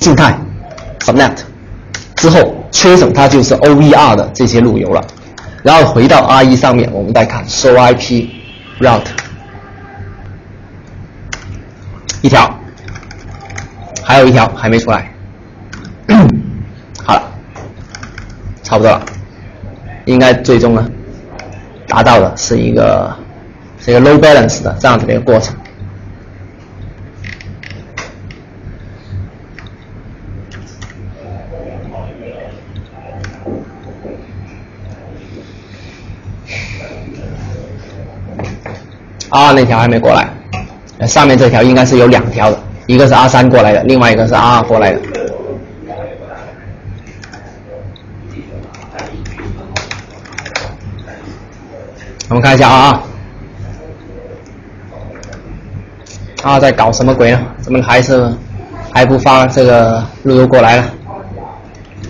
静态 subnet 之后缺省它就是 OVR 的这些路由了。然后回到 R E 上面，我们再看 show IP route 一条，还有一条还没出来。好了，差不多了，应该最终呢达到的是一个是一个 low balance 的这样子的一个过程。啊，那条还没过来，上面这条应该是有两条的，一个是 R 三过来的，另外一个是 R 二过来的。我们看一下啊啊，在搞什么鬼呢？怎么还是还不发这个路由过来了？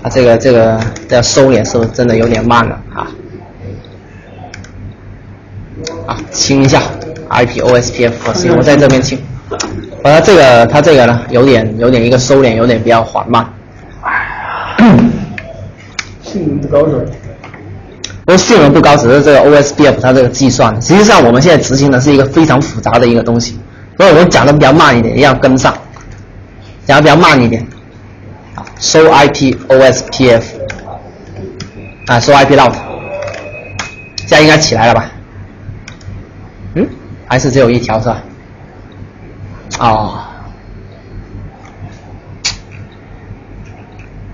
啊，这个这个这收敛是不是真的有点慢了啊？啊，清一下。IP OSPF 行，我在这边清。完了，这个它这个呢，有点有点一个收敛，有点比较缓慢。性能不高是吧？不是性能不高，只是这个 OSPF 它这个计算，实际上我们现在执行的是一个非常复杂的一个东西，所以我们讲的比较慢一点，要跟上，讲的比较慢一点。啊，收 IP OSPF，啊，收 IP route，现在应该起来了吧？还是只有一条是吧？哦，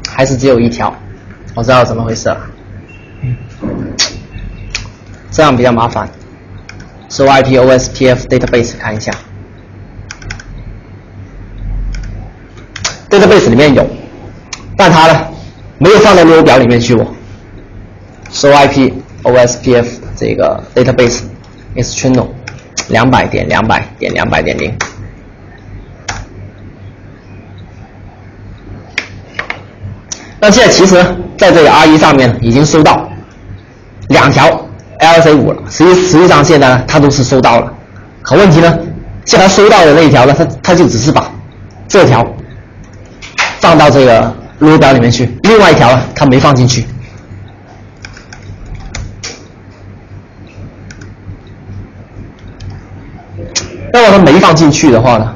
还是只有一条，我知道怎么回事了。这样比较麻烦。搜 IP OSPF database 看一下，database 里面有，但它呢没有放在路由表里面去哦。搜 IP OSPF 这个 database external。两百点两百点两百点零，那现在其实在这个 R 一上面已经收到两条 LC 五了，实际实际上现在呢，它都是收到了，可问题呢，现在收到的那一条呢，它它就只是把这条放到这个路由表里面去，另外一条呢，它没放进去。果它没放进去的话呢？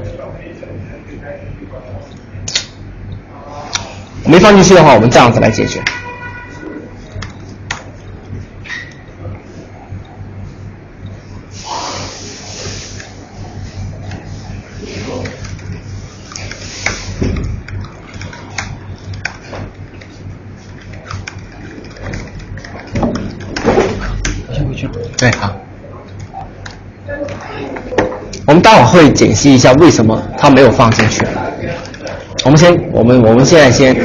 没放进去的话，我们这样子来解决。先回去。对，好。待会会解析一下为什么他没有放进去。我们先，我们我们现在先，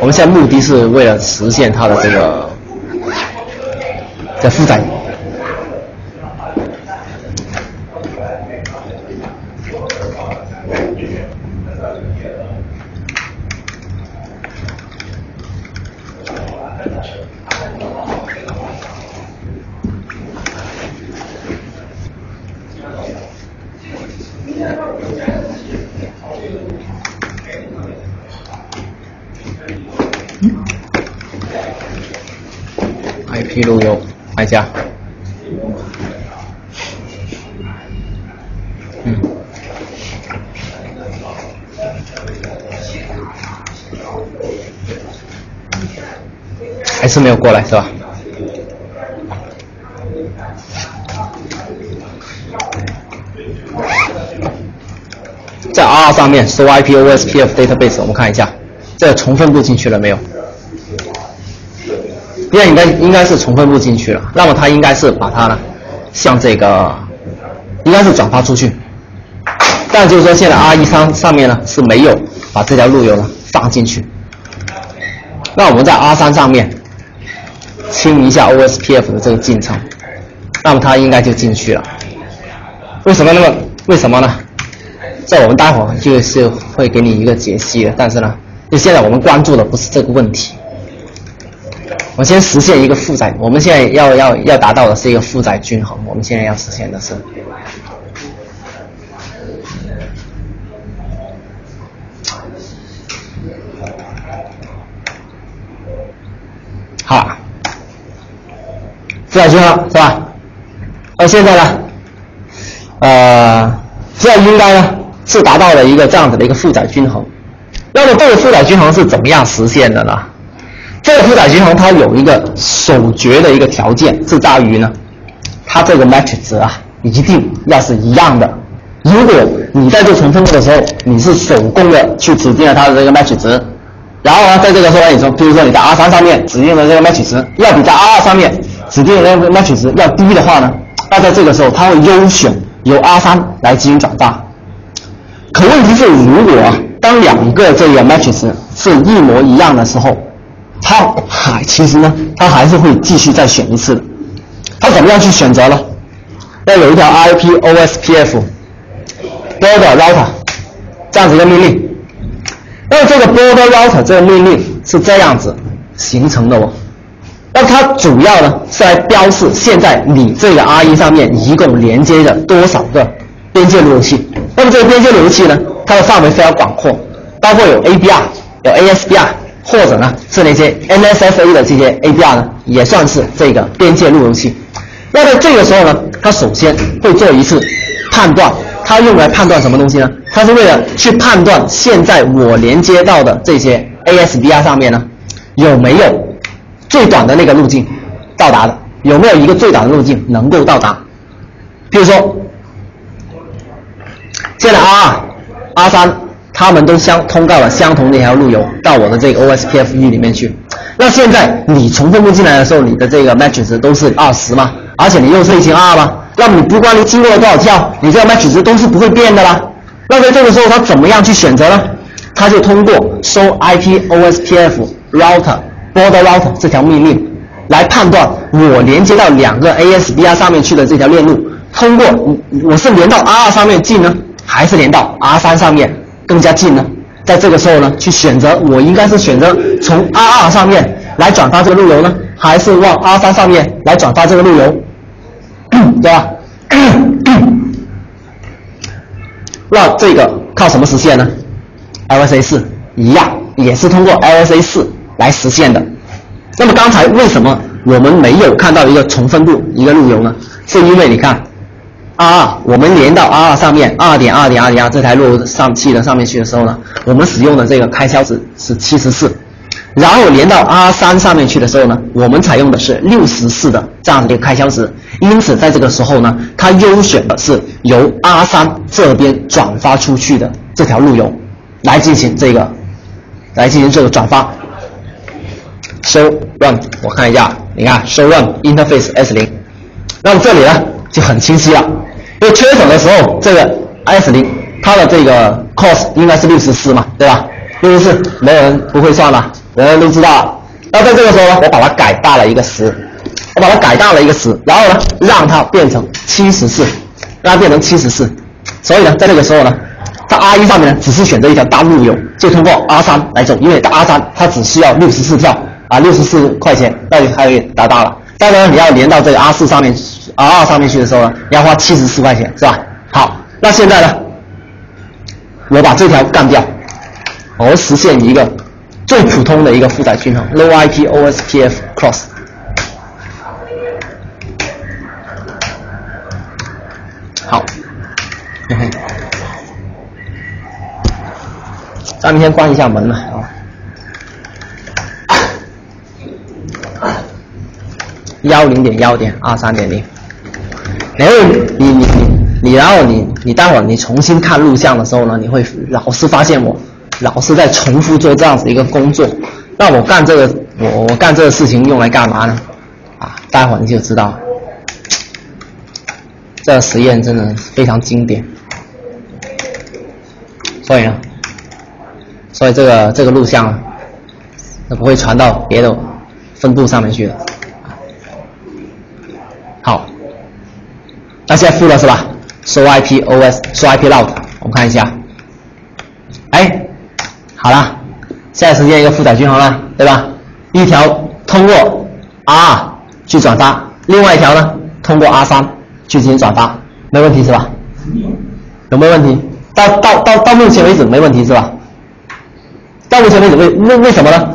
我们现在目的是为了实现它的这个在负载。IP 路由，看一下。嗯。还是没有过来是吧？在 R 上面搜 IP OSPF database，我们看一下，这重分布进去了没有？应该应该应该是重分布进去了，那么它应该是把它呢，向这个，应该是转发出去，但就是说现在 R 一三上面呢是没有把这条路由呢放进去，那我们在 R 三上面清一下 OSPF 的这个进程，那么它应该就进去了。为什么那么为什么呢？在我们待会儿就是会给你一个解析的，但是呢，就现在我们关注的不是这个问题。我先实现一个负债，我们现在要要要达到的是一个负债均衡。我们现在要实现的是，好，负债均衡是吧？那现在呢？呃，这应该呢是达到了一个这样子的一个负债均衡。那么这个负载均衡是怎么样实现的呢？这个负载均衡它有一个首决的一个条件是在于呢，它这个 match 值啊一定要是一样的。如果你在做重分布的时候，你是手工的去指定了它的这个 match 值，然后呢，在这个时候你说，比如说你在 R 三上面指定的这个 match 值要比在 R 二上面指定的那个 match 值要低的话呢，那在这个时候它会优选由 R 三来进行转发。可问题是，如果当两个这个 matrix 是一模一样的时候，它还其实呢，它还是会继续再选一次的。它怎么样去选择呢？要有一条 IP OSPF border router 这样子一个命令。那这个 border router 这个命令是这样子形成的哦。那它主要呢是来标示现在你这个 R1 上面一共连接着多少个边界路由器。那么这个边界路由器呢，它的范围非常广阔，包括有 ABR、有 ASBR，或者呢是那些 NSFA 的这些 ABR 呢，也算是这个边界路由器。那在这个时候呢，它首先会做一次判断，它用来判断什么东西呢？它是为了去判断现在我连接到的这些 ASBR 上面呢，有没有最短的那个路径到达的，有没有一个最短的路径能够到达？比如说。现在 R 二、R 三，他们都相通告了相同的一条路由到我的这个 OSPF 域里面去。那现在你从分布进来的时候，你的这个 matrix 都是二十嘛，而且你又是一星二嘛，那么你不管你经过了多少跳，你这个 matrix 都是不会变的啦。那在这个时候，他怎么样去选择呢？他就通过收 IP OSPF router border router 这条命令来判断我连接到两个 ASBR 上面去的这条链路，通过我是连到 R 二上面进呢？还是连到 R 三上面更加近呢？在这个时候呢，去选择我应该是选择从 R 二上面来转发这个路由呢，还是往 R 三上面来转发这个路由，对吧？那这个靠什么实现呢？LSA 四一样，也是通过 LSA 四来实现的。那么刚才为什么我们没有看到一个重分布一个路由呢？是因为你看。R 二，我们连到 R 二上面，二点二点二点二这台路上器的上面去的时候呢，我们使用的这个开销值是七十四，然后连到 R 三上面去的时候呢，我们采用的是六十四的这样的一个开销值，因此在这个时候呢，它优选的是由 R 三这边转发出去的这条路由，来进行这个，来进行这个转发。Show run，我看一下，你看 Show run interface S 零，那么这里呢就很清晰了。因为缺省的时候，这个 S 零它的这个 cos 应该是六十四嘛，对吧？六十四，没有人不会算了，人人都知道。那在这个时候呢，我把它改大了一个十，我把它改大了一个十，然后呢，让它变成七十四，让它变成七十四。所以呢，在这个时候呢，在 R 一上面呢，只是选择一条大路由，就通过 R 三来走，因为 R 三它只需要六十四跳啊，六十四块钱，那就可以达到了。当然，你要连到这个 R 四上面。R 二上面去的时候呢，要花七十四块钱，是吧？好，那现在呢，我把这条干掉，我实现一个最普通的一个负载均衡，Low IP OSPF Cross。好，咱们先关一下门了啊。幺零点幺点二三点零。然后你你你你，然后你你待会儿你重新看录像的时候呢，你会老是发现我老是在重复做这样子一个工作。那我干这个我我干这个事情用来干嘛呢？啊，待会儿你就知道。这个实验真的非常经典。所以呢，所以这个这个录像它不会传到别的分布上面去的。好。那现在付了是吧？收 IP OS，收 IP loud，我们看一下。哎，好了，现在实现一个负载均衡了，对吧？一条通过 R 去转发，另外一条呢通过 R 三去进行转发，没问题是吧？有没有问题？到到到到目前为止没问题是吧？到目前为止为为为什么呢？